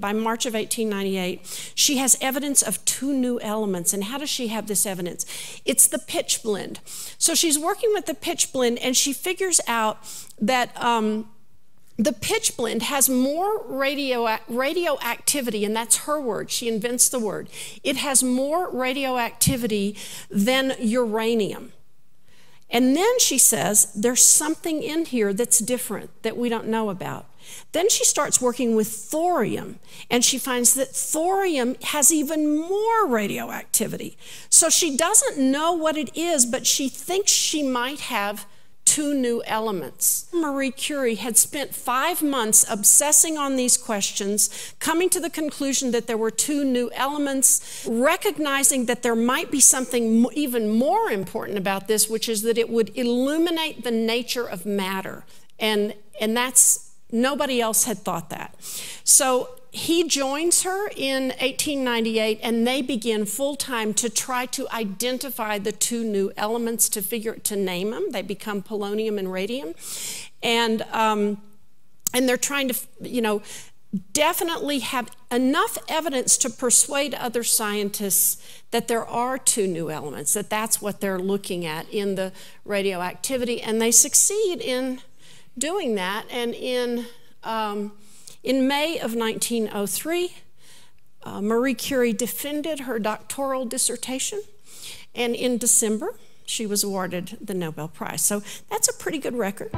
by March of 1898, she has evidence of two new elements. And how does she have this evidence? It's the pitch blende. So she's working with the pitch blende and she figures out that. Um, the pitch blende has more radio, radioactivity, and that's her word. She invents the word. It has more radioactivity than uranium. And then she says, there's something in here that's different that we don't know about. Then she starts working with thorium, and she finds that thorium has even more radioactivity. So she doesn't know what it is, but she thinks she might have two new elements. Marie Curie had spent five months obsessing on these questions, coming to the conclusion that there were two new elements, recognizing that there might be something even more important about this, which is that it would illuminate the nature of matter. And, and that's, nobody else had thought that. So he joins her in 1898 and they begin full time to try to identify the two new elements to figure to name them they become polonium and radium. And um, and they're trying to you know definitely have enough evidence to persuade other scientists that there are two new elements that that's what they're looking at in the radioactivity. And they succeed in doing that and in um, in May of 1903, uh, Marie Curie defended her doctoral dissertation, and in December, she was awarded the Nobel Prize. So that's a pretty good record.